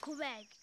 Coleg.